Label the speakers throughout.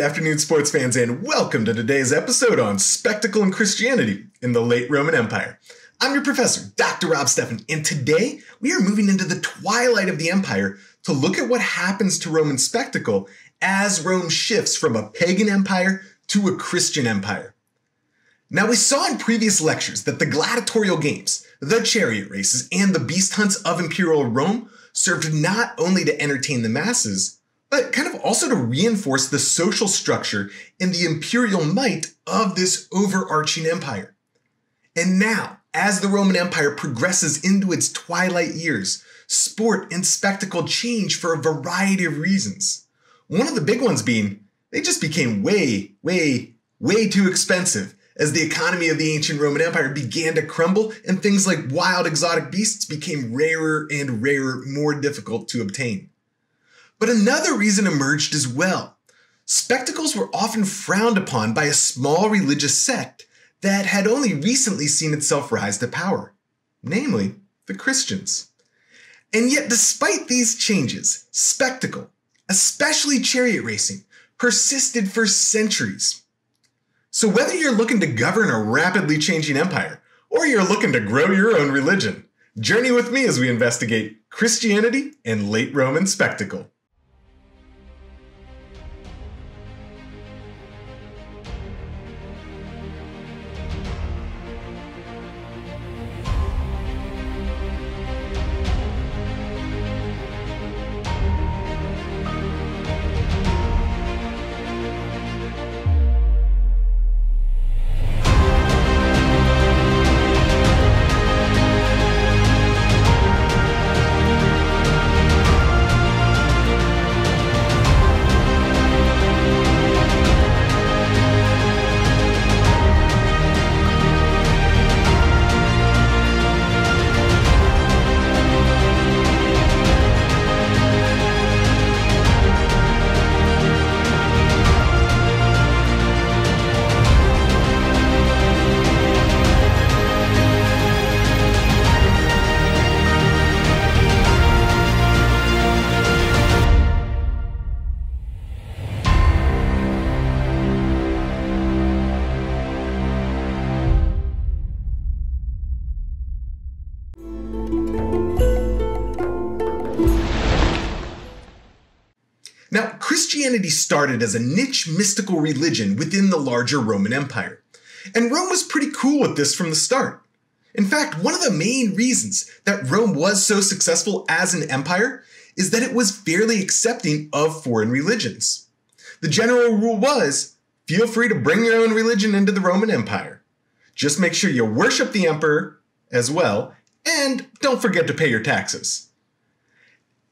Speaker 1: Good afternoon, sports fans, and welcome to today's episode on Spectacle and Christianity in the late Roman Empire. I'm your professor, Dr. Rob Steffen, and today we are moving into the twilight of the empire to look at what happens to Roman spectacle as Rome shifts from a pagan empire to a Christian empire. Now, we saw in previous lectures that the gladiatorial games, the chariot races, and the beast hunts of imperial Rome served not only to entertain the masses, but kind of also to reinforce the social structure and the imperial might of this overarching empire. And now, as the Roman Empire progresses into its twilight years, sport and spectacle change for a variety of reasons. One of the big ones being they just became way, way, way too expensive as the economy of the ancient Roman Empire began to crumble and things like wild exotic beasts became rarer and rarer, more difficult to obtain. But another reason emerged as well. Spectacles were often frowned upon by a small religious sect that had only recently seen itself rise to power, namely the Christians. And yet, despite these changes, spectacle, especially chariot racing, persisted for centuries. So, whether you're looking to govern a rapidly changing empire or you're looking to grow your own religion, journey with me as we investigate Christianity and late Roman spectacle. Christianity started as a niche mystical religion within the larger Roman Empire. And Rome was pretty cool with this from the start. In fact, one of the main reasons that Rome was so successful as an empire is that it was fairly accepting of foreign religions. The general rule was feel free to bring your own religion into the Roman Empire. Just make sure you worship the emperor as well, and don't forget to pay your taxes.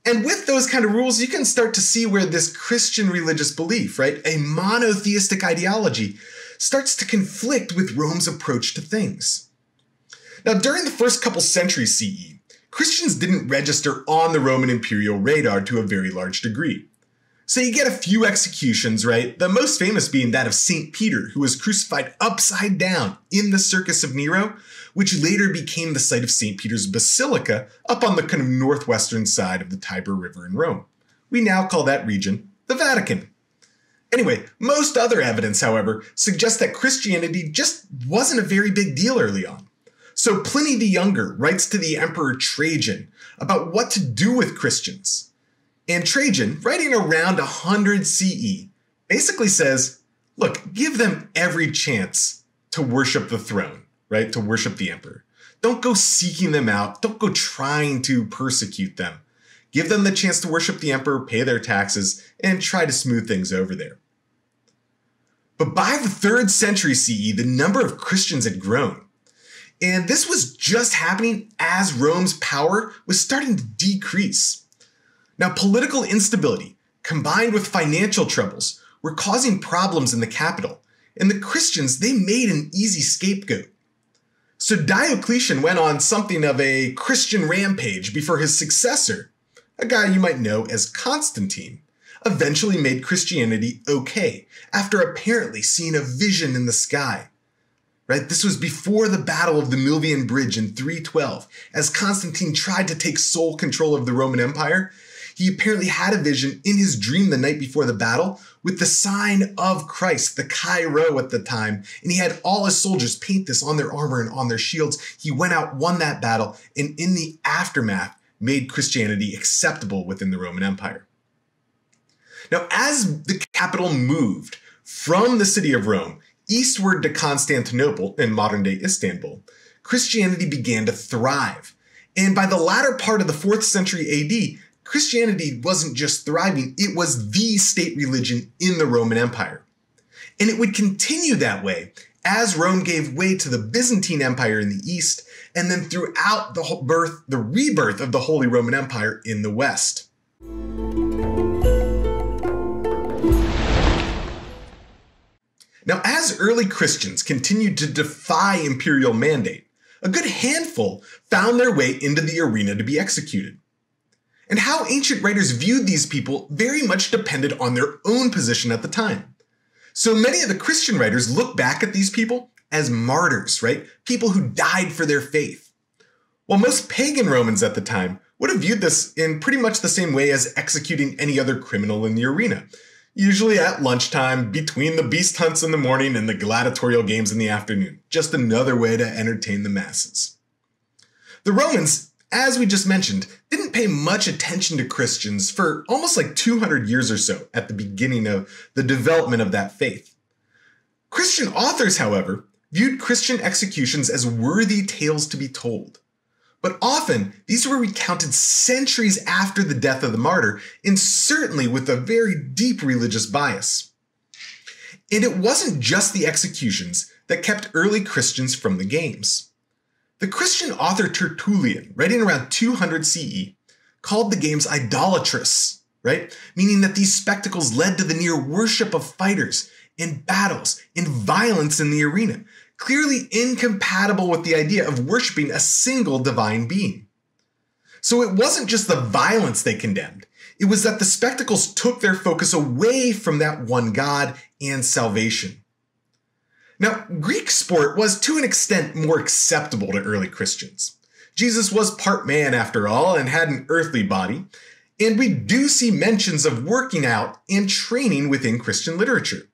Speaker 1: And with those kind of rules, you can start to see where this Christian religious belief, right, a monotheistic ideology, starts to conflict with Rome's approach to things. Now, during the first couple centuries CE, Christians didn't register on the Roman imperial radar to a very large degree. So you get a few executions, right? The most famous being that of St. Peter, who was crucified upside down in the Circus of Nero, which later became the site of St. Peter's Basilica up on the kind of northwestern side of the Tiber River in Rome. We now call that region the Vatican. Anyway, most other evidence, however, suggests that Christianity just wasn't a very big deal early on. So Pliny the Younger writes to the Emperor Trajan about what to do with Christians. And Trajan, writing around 100 CE, basically says, look, give them every chance to worship the throne, right? To worship the emperor. Don't go seeking them out. Don't go trying to persecute them. Give them the chance to worship the emperor, pay their taxes, and try to smooth things over there. But by the third century CE, the number of Christians had grown. And this was just happening as Rome's power was starting to decrease. Now, political instability combined with financial troubles were causing problems in the capital, and the Christians, they made an easy scapegoat. So Diocletian went on something of a Christian rampage before his successor, a guy you might know as Constantine, eventually made Christianity okay after apparently seeing a vision in the sky. Right? This was before the Battle of the Milvian Bridge in 312, as Constantine tried to take sole control of the Roman Empire he apparently had a vision in his dream the night before the battle with the sign of Christ, the Chi-Rho at the time, and he had all his soldiers paint this on their armor and on their shields. He went out, won that battle, and in the aftermath, made Christianity acceptable within the Roman Empire. Now, as the capital moved from the city of Rome eastward to Constantinople in modern day Istanbul, Christianity began to thrive. And by the latter part of the 4th century AD, Christianity wasn't just thriving, it was the state religion in the Roman Empire. And it would continue that way as Rome gave way to the Byzantine Empire in the east, and then throughout the birth, the rebirth of the Holy Roman Empire in the west. Now, as early Christians continued to defy imperial mandate, a good handful found their way into the arena to be executed. And how ancient writers viewed these people very much depended on their own position at the time. So many of the Christian writers look back at these people as martyrs, right? People who died for their faith. While most pagan Romans at the time would have viewed this in pretty much the same way as executing any other criminal in the arena usually at lunchtime between the beast hunts in the morning and the gladiatorial games in the afternoon. Just another way to entertain the masses. The Romans, as we just mentioned, didn't pay much attention to Christians for almost like 200 years or so at the beginning of the development of that faith. Christian authors, however, viewed Christian executions as worthy tales to be told. But often, these were recounted centuries after the death of the martyr, and certainly with a very deep religious bias. And it wasn't just the executions that kept early Christians from the games. The Christian author Tertullian, writing around 200 CE, called the games idolatrous, right? Meaning that these spectacles led to the near worship of fighters, in battles, in violence in the arena, clearly incompatible with the idea of worshiping a single divine being. So it wasn't just the violence they condemned, it was that the spectacles took their focus away from that one God and salvation. Now, Greek sport was to an extent more acceptable to early Christians. Jesus was part man after all and had an earthly body, and we do see mentions of working out and training within Christian literature.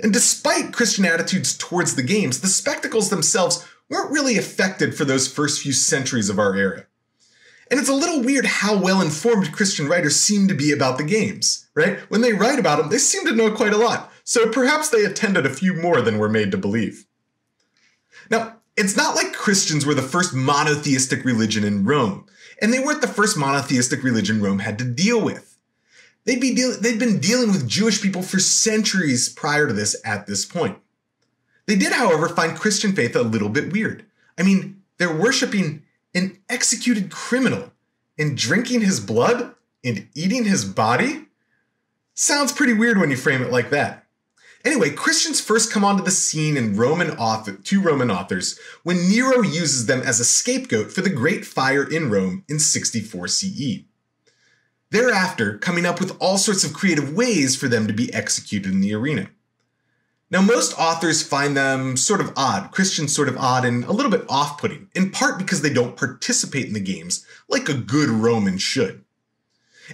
Speaker 1: And despite Christian attitudes towards the games, the spectacles themselves weren't really affected for those first few centuries of our era. And it's a little weird how well informed Christian writers seem to be about the games, right? When they write about them, they seem to know quite a lot, so perhaps they attended a few more than we're made to believe. Now, it's not like Christians were the first monotheistic religion in Rome, and they weren't the first monotheistic religion Rome had to deal with. They'd be deal- they'd been dealing with Jewish people for centuries prior to this at this point. They did, however, find Christian faith a little bit weird. I mean, they're worshiping an executed criminal and drinking his blood and eating his body? Sounds pretty weird when you frame it like that. Anyway, Christians first come onto the scene in Roman author, two Roman authors when Nero uses them as a scapegoat for the Great Fire in Rome in 64 CE. Thereafter, coming up with all sorts of creative ways for them to be executed in the arena. Now, most authors find them sort of odd, Christians sort of odd and a little bit off putting, in part because they don't participate in the games like a good Roman should.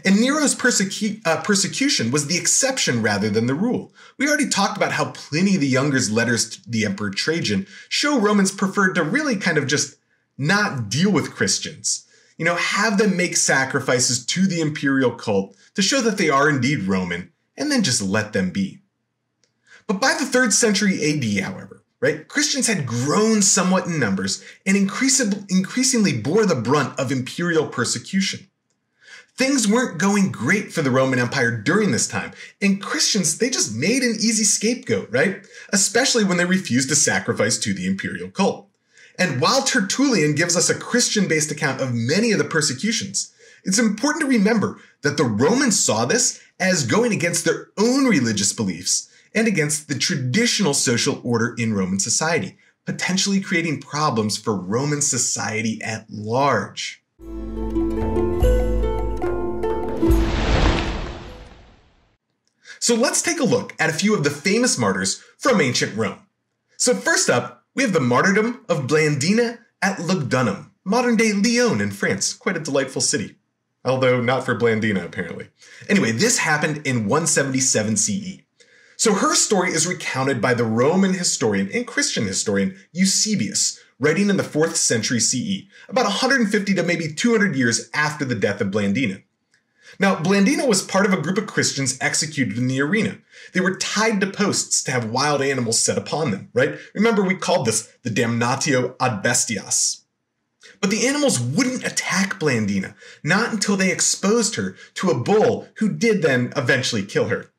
Speaker 1: And Nero's persecu- uh, persecution was the exception rather than the rule. We already talked about how Pliny the Younger's letters to the Emperor Trajan show Romans preferred to really kind of just not deal with Christians you know, have them make sacrifices to the imperial cult to show that they are indeed Roman, and then just let them be. But by the 3rd century AD, however, right, Christians had grown somewhat in numbers and increasingly bore the brunt of imperial persecution. Things weren't going great for the Roman Empire during this time, and Christians, they just made an easy scapegoat, right? Especially when they refused to sacrifice to the imperial cult. And while Tertullian gives us a Christian based account of many of the persecutions, it's important to remember that the Romans saw this as going against their own religious beliefs and against the traditional social order in Roman society, potentially creating problems for Roman society at large. So let's take a look at a few of the famous martyrs from ancient Rome. So, first up, we have the martyrdom of Blandina at Lugdunum, modern day Lyon in France, quite a delightful city. although not for Blandina, apparently. Anyway, this happened in 177 CE. So her story is recounted by the Roman historian and Christian historian Eusebius, writing in the 4th century CE, about 150 to maybe 200 years after the death of Blandina. Now, Blandina was part of a group of Christians executed in the arena. They were tied to posts to have wild animals set upon them, right? Remember, we called this the damnatio ad bestias. But the animals wouldn't attack Blandina, not until they exposed her to a bull who did then eventually kill her.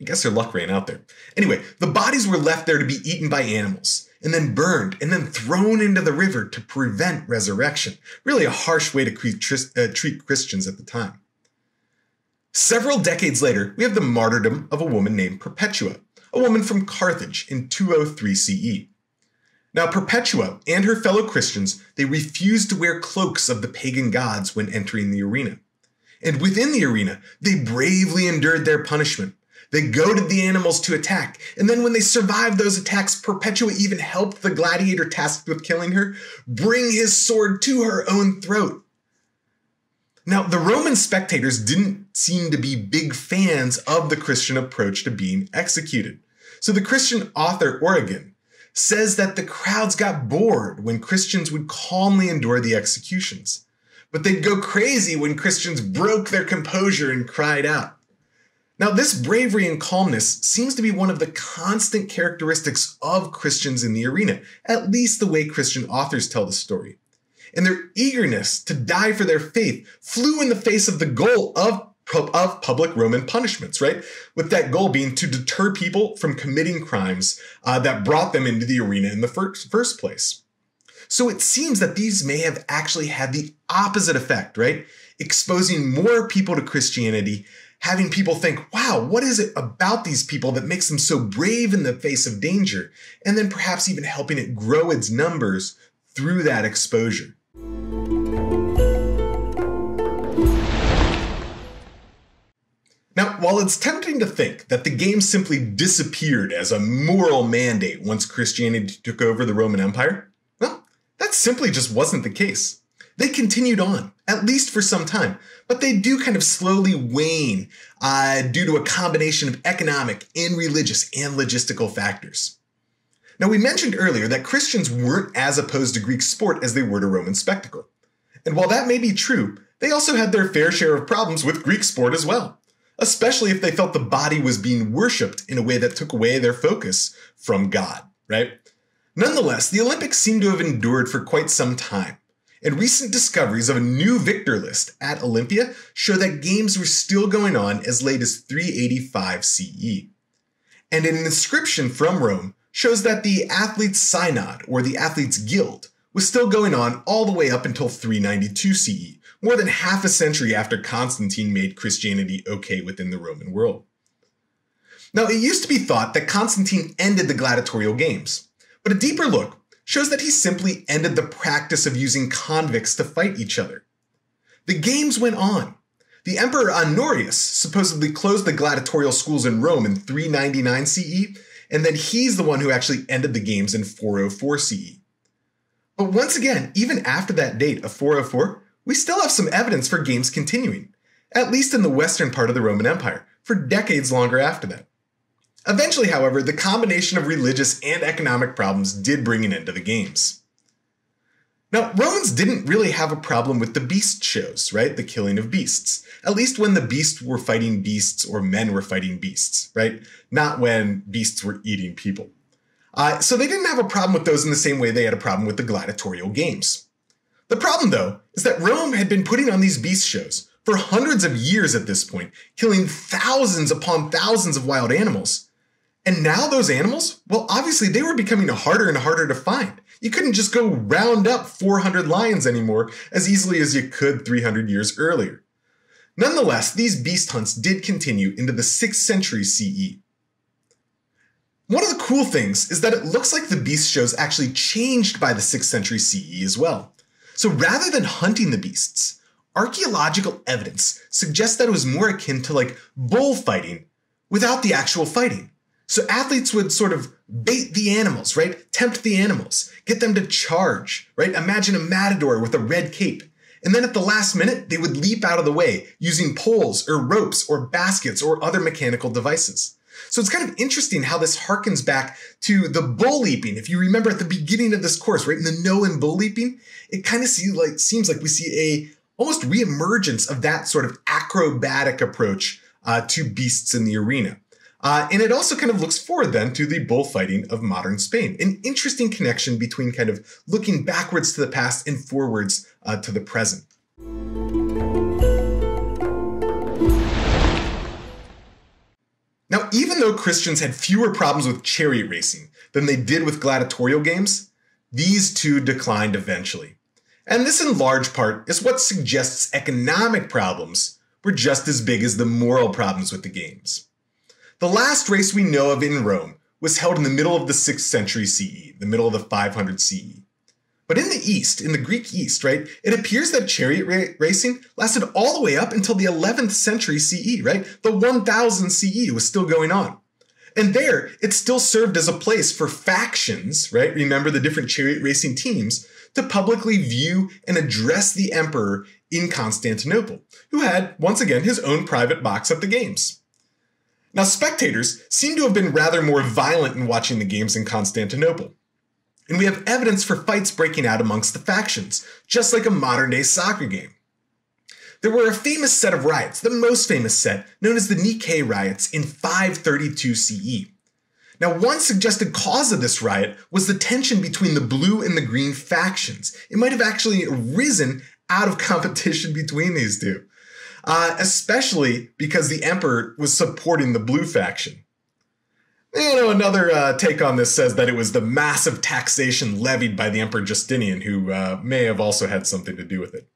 Speaker 1: I guess her luck ran out there. Anyway, the bodies were left there to be eaten by animals, and then burned, and then thrown into the river to prevent resurrection. Really a harsh way to uh, treat Christians at the time. Several decades later, we have the martyrdom of a woman named Perpetua, a woman from Carthage in 203 CE. Now, Perpetua and her fellow Christians, they refused to wear cloaks of the pagan gods when entering the arena. And within the arena, they bravely endured their punishment. They goaded the animals to attack, and then when they survived those attacks, Perpetua even helped the gladiator tasked with killing her bring his sword to her own throat. Now, the Roman spectators didn't seem to be big fans of the Christian approach to being executed. So the Christian author Origen says that the crowds got bored when Christians would calmly endure the executions, but they'd go crazy when Christians broke their composure and cried out. Now, this bravery and calmness seems to be one of the constant characteristics of Christians in the arena, at least the way Christian authors tell the story and their eagerness to die for their faith flew in the face of the goal of of public Roman punishments, right? With that goal being to deter people from committing crimes uh, that brought them into the arena in the first, first place. So it seems that these may have actually had the opposite effect, right? Exposing more people to Christianity, having people think, wow, what is it about these people that makes them so brave in the face of danger? And then perhaps even helping it grow its numbers through that exposure. While it's tempting to think that the game simply disappeared as a moral mandate once Christianity took over the Roman Empire, well, that simply just wasn't the case. They continued on, at least for some time, but they do kind of slowly wane uh, due to a combination of economic and religious and logistical factors. Now, we mentioned earlier that Christians weren't as opposed to Greek sport as they were to Roman spectacle. And while that may be true, they also had their fair share of problems with Greek sport as well especially if they felt the body was being worshipped in a way that took away their focus from God, right? Nonetheless, the Olympics seem to have endured for quite some time, and recent discoveries of a new victor list at Olympia show that games were still going on as late as 385 CE. And an inscription from Rome shows that the Athletes' Synod, or the Athletes' Guild, was still going on all the way up until 392 CE, more than half a century after Constantine made Christianity okay within the Roman world. Now, it used to be thought that Constantine ended the gladiatorial games, but a deeper look shows that he simply ended the practice of using convicts to fight each other. The games went on. The Emperor Honorius supposedly closed the gladiatorial schools in Rome in 399 CE, and then he's the one who actually ended the games in 404 CE. But once again, even after that date of 404, we still have some evidence for games continuing, at least in the western part of the Roman Empire, for decades longer after that. Eventually, however, the combination of religious and economic problems did bring an end to the games. Now, Romans didn't really have a problem with the beast shows, right? The killing of beasts. At least when the beasts were fighting beasts or men were fighting beasts, right? Not when beasts were eating people. Uh, so they didn't have a problem with those in the same way they had a problem with the gladiatorial games. The problem, though, is that Rome had been putting on these beast shows for hundreds of years at this point, killing thousands upon thousands of wild animals. And now those animals, well, obviously they were becoming harder and harder to find. You couldn't just go round up 400 lions anymore as easily as you could 300 years earlier. Nonetheless, these beast hunts did continue into the 6th century CE. One of the cool things is that it looks like the beast shows actually changed by the 6th century CE as well. So rather than hunting the beasts, archaeological evidence suggests that it was more akin to like bullfighting without the actual fighting. So athletes would sort of bait the animals, right? Tempt the animals, get them to charge, right? Imagine a matador with a red cape. And then at the last minute, they would leap out of the way using poles or ropes or baskets or other mechanical devices. So it's kind of interesting how this harkens back to the bull leaping. If you remember at the beginning of this course, right in the Minoan bull leaping, it kind of see like seems like we see a almost reemergence of that sort of acrobatic approach uh, to beasts in the arena. Uh, and it also kind of looks forward then to the bullfighting of modern Spain. An interesting connection between kind of looking backwards to the past and forwards uh, to the present. Even though Christians had fewer problems with chariot racing than they did with gladiatorial games, these two declined eventually. And this, in large part, is what suggests economic problems were just as big as the moral problems with the games. The last race we know of in Rome was held in the middle of the 6th century CE, the middle of the 500 CE. But in the East, in the Greek East, right, it appears that chariot ra- racing lasted all the way up until the 11th century CE, right? The 1000 CE was still going on. And there, it still served as a place for factions, right? Remember the different chariot racing teams to publicly view and address the emperor in Constantinople, who had, once again, his own private box at the games. Now, spectators seem to have been rather more violent in watching the games in Constantinople. And we have evidence for fights breaking out amongst the factions, just like a modern day soccer game. There were a famous set of riots, the most famous set, known as the Nika riots in 532 CE. Now, one suggested cause of this riot was the tension between the blue and the green factions. It might have actually arisen out of competition between these two, uh, especially because the emperor was supporting the blue faction. You know, another uh, take on this says that it was the massive taxation levied by the Emperor Justinian, who uh, may have also had something to do with it.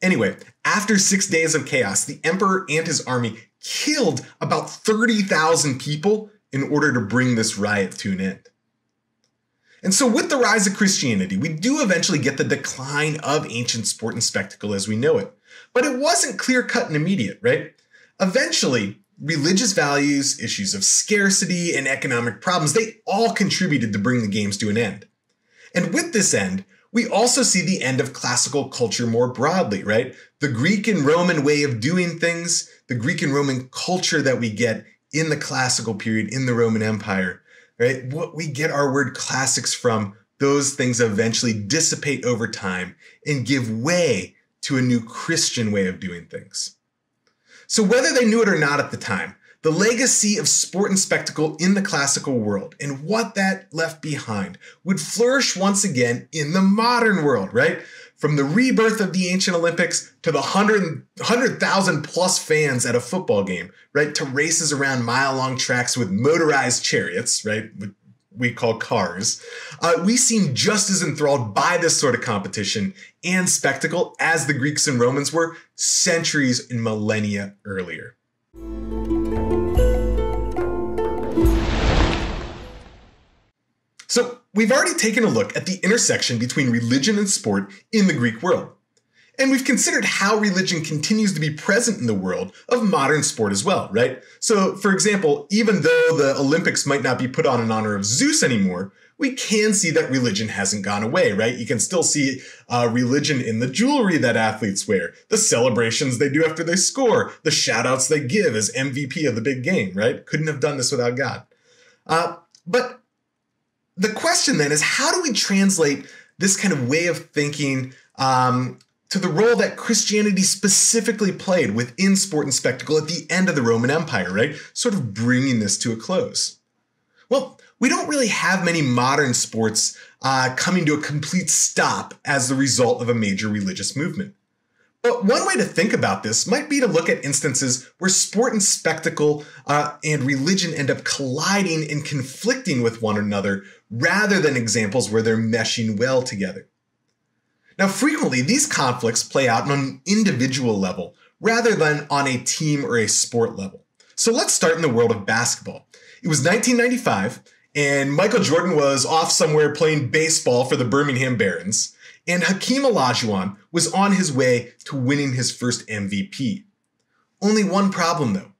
Speaker 1: Anyway, after six days of chaos, the emperor and his army killed about 30,000 people in order to bring this riot to an end. And so, with the rise of Christianity, we do eventually get the decline of ancient sport and spectacle as we know it. But it wasn't clear cut and immediate, right? Eventually, religious values, issues of scarcity, and economic problems, they all contributed to bring the games to an end. And with this end, we also see the end of classical culture more broadly, right? The Greek and Roman way of doing things, the Greek and Roman culture that we get in the classical period in the Roman Empire, right? What we get our word classics from, those things eventually dissipate over time and give way to a new Christian way of doing things. So, whether they knew it or not at the time, the legacy of sport and spectacle in the classical world and what that left behind would flourish once again in the modern world, right? From the rebirth of the ancient Olympics to the 100,000 100, plus fans at a football game, right? To races around mile long tracks with motorized chariots, right? We call cars, uh, we seem just as enthralled by this sort of competition and spectacle as the Greeks and Romans were centuries and millennia earlier. So, we've already taken a look at the intersection between religion and sport in the Greek world. And we've considered how religion continues to be present in the world of modern sport as well, right? So, for example, even though the Olympics might not be put on in honor of Zeus anymore, we can see that religion hasn't gone away, right? You can still see uh, religion in the jewelry that athletes wear, the celebrations they do after they score, the shout outs they give as MVP of the big game, right? Couldn't have done this without God. Uh, but the question then is how do we translate this kind of way of thinking um, to the role that Christianity specifically played within sport and spectacle at the end of the Roman Empire, right? Sort of bringing this to a close. Well, we don't really have many modern sports uh, coming to a complete stop as the result of a major religious movement. But one way to think about this might be to look at instances where sport and spectacle uh, and religion end up colliding and conflicting with one another rather than examples where they're meshing well together. Now, frequently, these conflicts play out on an individual level rather than on a team or a sport level. So let's start in the world of basketball. It was 1995, and Michael Jordan was off somewhere playing baseball for the Birmingham Barons, and Hakeem Olajuwon was on his way to winning his first MVP. Only one problem though.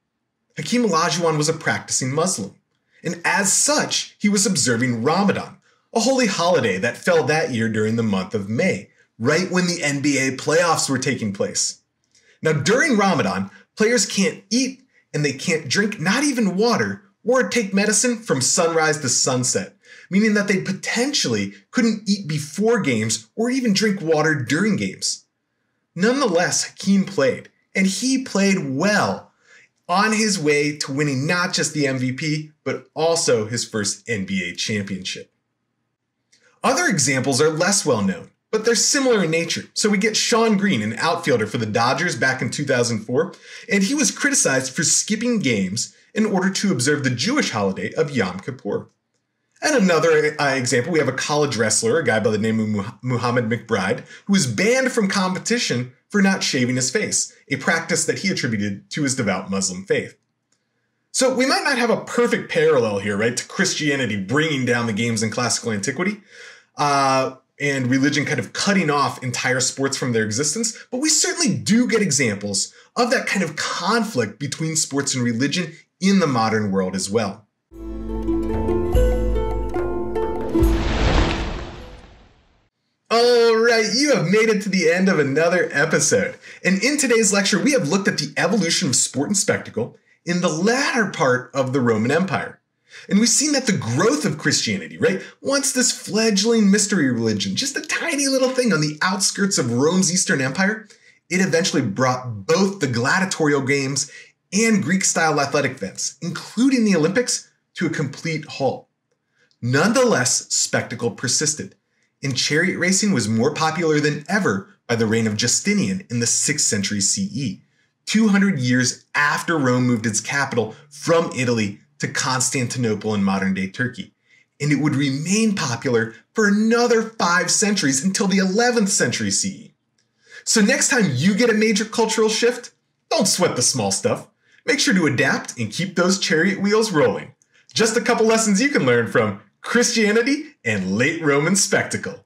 Speaker 1: Hakeem Olajuwon was a practicing Muslim, and as such, he was observing Ramadan, a holy holiday that fell that year during the month of May, right when the NBA playoffs were taking place. Now, during Ramadan, players can't eat and they can't drink not even water or take medicine from sunrise to sunset, meaning that they potentially couldn't eat before games or even drink water during games. Nonetheless, Hakeem played, and he played well on his way to winning not just the MVP, but also his first NBA championship. Other examples are less well known, but they're similar in nature. So we get Shawn Green, an outfielder for the Dodgers back in 2004, and he was criticized for skipping games in order to observe the Jewish holiday of Yom Kippur. And another uh, example, we have a college wrestler, a guy by the name of Muhammad McBride, who was banned from competition for not shaving his face, a practice that he attributed to his devout Muslim faith. So we might not have a perfect parallel here, right, to Christianity bringing down the games in classical antiquity, uh, and religion kind of cutting off entire sports from their existence, but we certainly do get examples of that kind of conflict between sports and religion in the modern world as well. All right, you have made it to the end of another episode. And in today's lecture, we have looked at the evolution of sport and spectacle in the latter part of the Roman Empire. And we've seen that the growth of Christianity, right? Once this fledgling mystery religion, just a tiny little thing on the outskirts of Rome's Eastern Empire, it eventually brought both the gladiatorial games and Greek style athletic events, including the Olympics, to a complete halt. Nonetheless, spectacle persisted, and chariot racing was more popular than ever by the reign of Justinian in the 6th century CE, 200 years after Rome moved its capital from Italy to Constantinople in modern day Turkey. And it would remain popular for another five centuries until the 11th century CE. So, next time you get a major cultural shift, don't sweat the small stuff. Make sure to adapt and keep those chariot wheels rolling. Just a couple lessons you can learn from Christianity and late Roman spectacle.